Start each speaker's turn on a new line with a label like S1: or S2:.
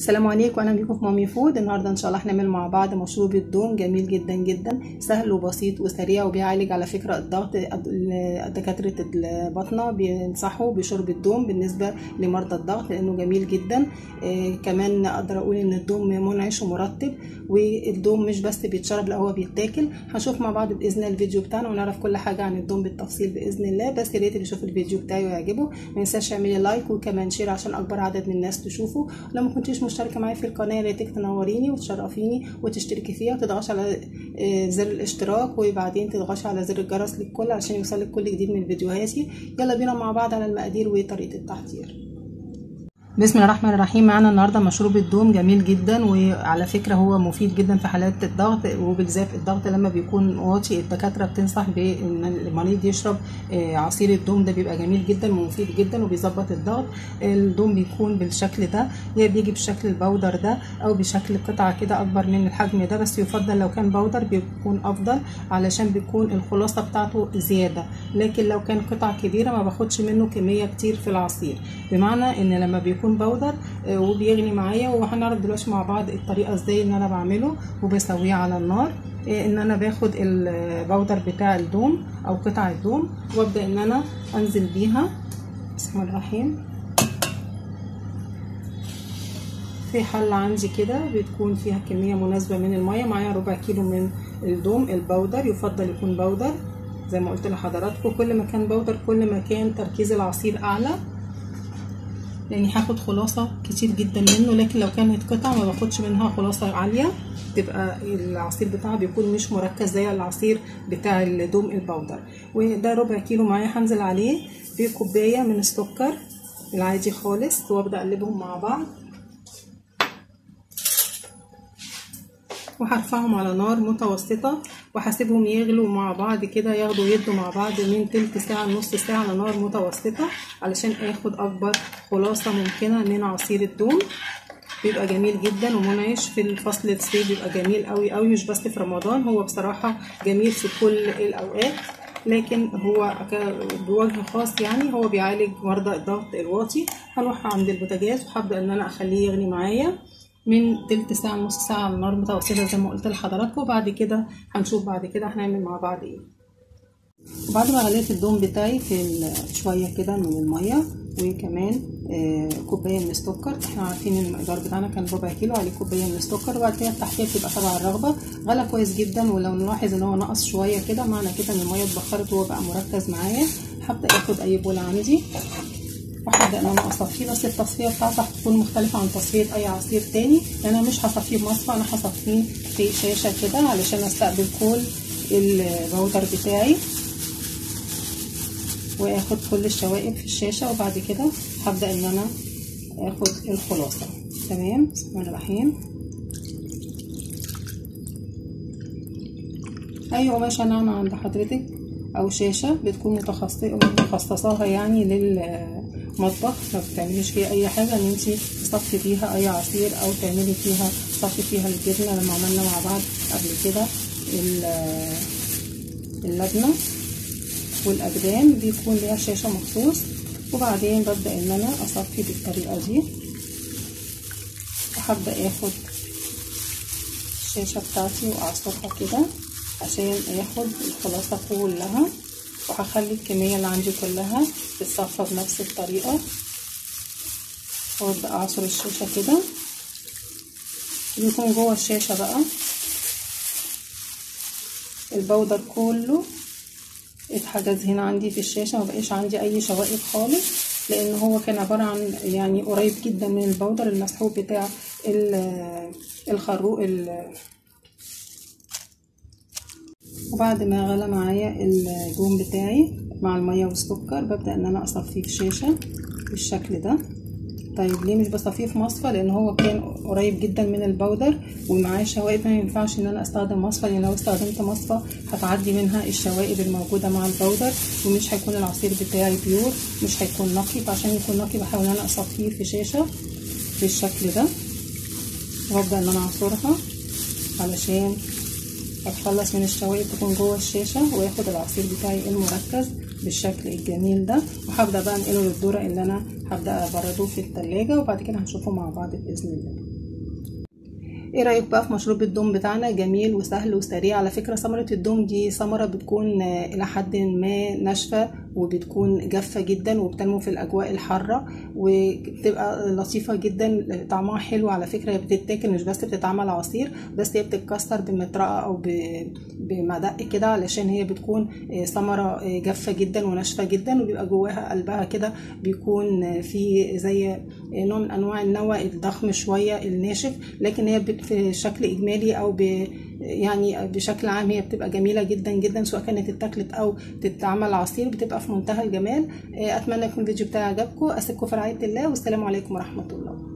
S1: السلام عليكم أهلا بيكم في مامي فود. النهارده إن شاء الله هنعمل مع بعض مشروب الدوم جميل جدا جدا سهل وبسيط وسريع وبيعالج على فكرة الضغط دكاتره البطنة بينصحوا بشرب الدوم بالنسبة لمرضى الضغط لأنه جميل جدا. آه كمان أقدر أقول إن الدوم منعش ومرطب والدوم مش بس بيتشرب لا هو بيتاكل. هنشوف مع بعض بإذن الفيديو بتاعنا ونعرف كل حاجة عن الدوم بالتفصيل بإذن الله. بس يا ريت اللي يشوف الفيديو بتاعي ويعجبه ما ينساش يعمل like وكمان share عشان أكبر عدد من الناس تشوفه. لو ما كنتيش مشتركه معايا في القناة يا ريتك تنوريني وتشرفيني وتشتركي فيها وتضغطي على زر الاشتراك وبعدين تضغطي على زر الجرس للكل عشان يوصلك كل جديد من فيديوهاتي. يلا بينا مع بعض على المقادير وطريقة التحضير. بسم الله الرحمن الرحيم. معانا النهارده مشروب الدوم جميل جدا وعلى فكرة هو مفيد جدا في حالات الضغط وبالذات الضغط لما بيكون واطي. الدكاترة بتنصح بإن المريض يشرب عصير الدوم ده بيبقى جميل جدا ومفيد جدا وبيظبط الضغط. الدوم بيكون بالشكل ده يا بيجي بشكل ال powder ده أو بشكل قطعة كده أكبر من الحجم ده بس يفضل لو كان powder بيكون أفضل علشان بيكون الخلاصة بتاعته زيادة. لكن لو كان قطع كبيرة ما باخدش منه كمية كتير في العصير. بمعنى إن لما بيكون بيكون powder وبيغلي معايا وهنعرف دلوقتي مع بعض الطريقة إزاي ان أنا بعمله وبسويه على النار. ان أنا باخد ال powder بتاع الدوم أو قطع الدوم وابدأ ان أنا انزل بيها. بسم الله الرحمن في حلة عندي كده بتكون فيها كمية مناسبة من المية معايا ربع كيلو من الدوم البودر يفضل يكون بودر زي ما قلت لحضراتكم كل ما كان بودر كل ما كان تركيز العصير أعلى. لأني هاخد خلاصة كتير جدا منه لكن لو كانت قطع ما باخدش منها خلاصة عالية. تبقى العصير بتاعها بيكون مش مركز زي العصير بتاع الدوم البودر وده ربع كيلو معايا هنزل عليه بكوباية من السكر العادي خالص وأبدأ أقلبهم مع بعض. وهرفعهم على نار متوسطة. وهسيبهم يغلوا مع بعض كده ياخدوا يدوا مع بعض من تلت ساعة لنص ساعة على نار متوسطة علشان آخد أكبر خلاصة ممكنة من عصير الدوم. بيبقى جميل جدا ومنعش في الفصل الصيف بيبقى جميل قوي قوي مش بس في رمضان هو بصراحة جميل في كل الأوقات. لكن هو بوجه خاص يعني هو بيعالج مرضى الضغط الواطي. هروح عند البوتاجاز وهبدأ إن أنا أخليه يغلي معايا. من تلت ساعة نص ساعة على النار متوسطة زي ما قلت لحضراتكم. وبعد كده هنشوف بعد كده هنعمل مع بعض إيه. وبعد ما غليت الدوم بتاعي في شوية كده من المية وكمان آه كوباية من السكر. إحنا عارفين المقدار بتاعنا كان ربع كيلو عليه كوباية من السكر. وبعد كده التحلية بتبقى تبع الرغبة. غلى كويس جدا ولو نلاحظ إن هو نقص شوية كده معنى كده إن المية اتبخرت وهو بقى مركز معايا. هبدأ آخد أي بولة عندي. وهبدا ان أنا اصفيه بس التصفية بتاعته هتكون مختلفة عن تصفية أي عصير تاني. لأن أنا مش هصفيه بمصفى أنا هصفيه في شاشة كده علشان أستقبل كل البودر بتاعي وآخد كل الشوائب في الشاشة وبعد كده هبدأ إن أنا آخد الخلاصة. تمام؟ بسم الله الرحمن. اي قماشه ناعمه عند حضرتك. أو شاشة بتكون متخصصه مخصصاها يعني للمطبخ ما بتعمليش فيها أي حاجة إن انت تصفي فيها أي عصير أو تعملي فيها تصفي فيها الجبنة لما عملنا مع بعض قبل كده. اللبنة والاجدام بيكون ليها شاشة مخصوص. وبعدين ببدأ إن أنا أصفي بالطريقة دي. وهبدا آخد الشاشة بتاعتي وأعصرها كده. عشان اخد الخلاصة كلها وهخلي الكمية اللي عندي كلها تتصفى بنفس الطريقة. وابدأ أعصر الشاشة كده. بيكون جوه الشاشة بقى. البودر كله اتحجز هنا عندي في الشاشة مبقاش عندي أي شوائب خالص لأن هو كان عبارة عن يعني قريب جدا من البودر المسحوب بتاع الخروق وبعد ما غلى معايا الجوم بتاعي مع المية والسكر ببدأ إن أنا اصفيه في شاشة بالشكل ده. طيب ليه مش بصفيه في مصفى؟ لأن هو كان قريب جدا من البودر ومعاه شوائب ما ينفعش إن أنا أستخدم مصفى لأن لو استخدمت مصفى هتعدي منها الشوائب الموجودة مع البودر ومش هيكون العصير بتاعي بيور مش هيكون نقي. فعشان يكون نقي بحاول إن أنا اصفيه في شاشة بالشكل ده. وابدا إن أنا أعصرها علشان أتخلص من الشوائب تكون جوه الشاشة وآخد العصير بتاعي المركز بالشكل الجميل ده وهبدأ بقى أنقله للذره اللي أنا هبدأ أبرده في التلاجة وبعد كده هنشوفه مع بعض بإذن الله. إيه رأيك بقى في مشروب الدوم بتاعنا؟ جميل وسهل وسريع. على فكرة ثمرة الدوم دي ثمرة بتكون إلى حد ما ناشفة وبتكون جافة جدا وبتنمو في الأجواء الحارة وبتبقى لطيفة جدا طعمها حلو على فكرة هي بتتاكل مش بس بتتعمل عصير بس هي بتتكسر بمطرقة أو بمدق كده علشان هي بتكون ثمرة جافة جدا وناشفة جدا وبيبقى جواها قلبها كده بيكون في زي نوع من أنواع النوى الضخم شوية الناشف لكن هي في شكل إجمالي أو ب يعني بشكل عام هي بتبقى جميلة جدا جدا سواء كانت اتاكلت أو تتعمل عصير بتبقى في منتهى الجمال. أتمنى يكون الفيديو بتاعي عجبكم. اسيبكم في رعاية الله والسلام عليكم ورحمة الله.